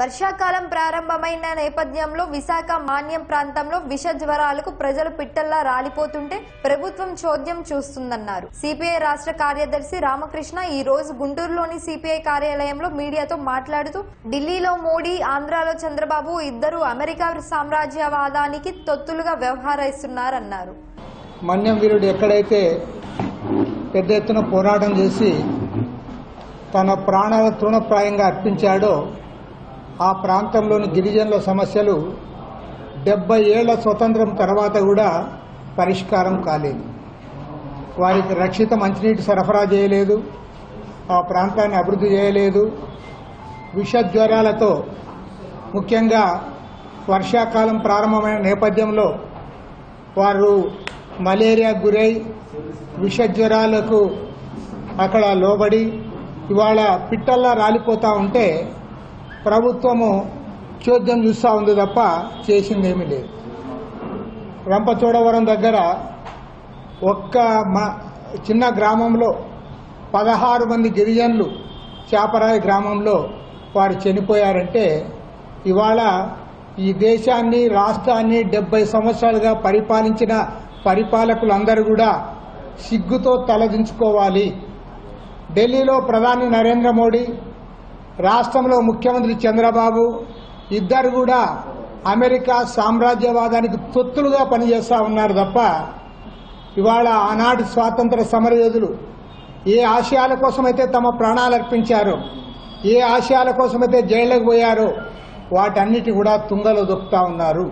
వర్షాకాలం ప్రారంభమైన నేపథ్యంలో విశాఖ మాన్యం ప్రాంతంలో విష జ్వరాలకు ప్రజలు పిట్టల్లా రాలిపోతుంటే ప్రభుత్వం చోద్యం చూస్తుందన్నారు. సిపిఐ రాష్ట్ర కార్యదర్శి రామకృష్ణ ఈ రోజు గుంటూరులోని సిపిఐ కార్యాలయంలో మీడియాతో మాట్లాడుతూ ఢిల్లీలో మోడీ ఆంధ్రాలో చంద్రబాబు ఇద్దరు అమెరికా సామ్రాజ్యవాదానికి తొత్తులుగా వ్యవహరిస్తున్నారన్నారు. మన్యం వీరుడు ఎక్కడైతే పెద్ద ఎత్తున పోరాటం చేసి తన ప్రాణాల తృణప్రాయంగా అర్పించాడో ఆ ప్రాంతంలోని గిరిజనుల సమస్యలు డెబ్బై ఏళ్ళ స్వతంత్రం తర్వాత కూడా పరిష్కారం కాలేదు. వారికి రక్షిత మంచినీటి సరఫరా చేయలేదు. ఆ ప్రాంతాన్ని అభివృద్ధి చేయలేదు. విష జ్వరాలతో ముఖ్యంగా వర్షాకాలం ప్రారంభమైన నేపథ్యంలో వారు మలేరియా గురై విష జ్వరాలకు అక్కడ లోబడి ఇవాళ పిట్టల్లా రాలిపోతూ ఉంటే ప్రభుత్వము చోద్యం చూస్తూ ఉంది తప్ప చేసిందేమీ లేదు. రంపచోడవరం దగ్గర ఒక్క మా చిన్న గ్రామంలో పదహారు మంది గిరిజనులు చాపరాయి గ్రామంలో వారు చనిపోయారంటే ఇవాళ ఈ దేశాన్ని రాష్ట్రాన్ని డెబ్బై సంవత్సరాలుగా పరిపాలించిన పరిపాలకులందరూ కూడా సిగ్గుతో తలదించుకోవాలి. ఢిల్లీలో ప్రధాని నరేంద్ర మోడీ రాష్ట్రంలో ముఖ్యమంత్రి చంద్రబాబు ఇద్దరు కూడా అమెరికా సామ్రాజ్యవాదానికి తొత్తులుగా పనిచేస్తూ ఉన్నారు తప్ప ఇవాళ ఆనాటి స్వాతంత్ర సమరయోధులు ఏ ఆశయాల కోసమైతే తమ ప్రాణాలు అర్పించారో ఏ ఆశయాల కోసమైతే జైళ్ళకు పోయారో వాటన్నిటి కూడా తుంగలో దొక్కుతా ఉన్నారు.